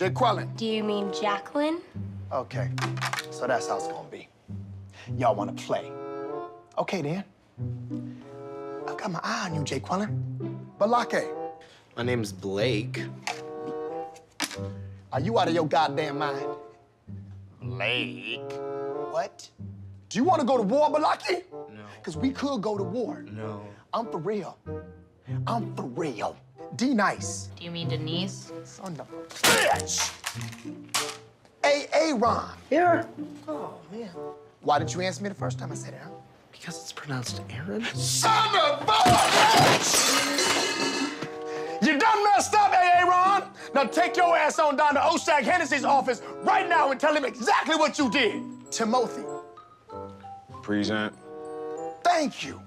Jay Quellen. Do you mean Jacqueline? Okay, so that's how it's gonna be. Y'all wanna play? Okay then. I've got my eye on you, Jay Quellen. Balake, My name's Blake. are you out of your goddamn mind? Blake? What? Do you wanna go to war, Balaki? No. Because we could go to war. No. I'm for real. I'm for real. D nice. Do you mean Denise? Son of a bitch! Hey, Aaron. Here. Oh, man. Why didn't you answer me the first time I said it, huh? Because it's pronounced Aaron? Son of a bitch! You done messed up, hey, Aaron. Now take your ass on down to Oshag Hennessy's office right now and tell him exactly what you did. Timothy, Present. thank you.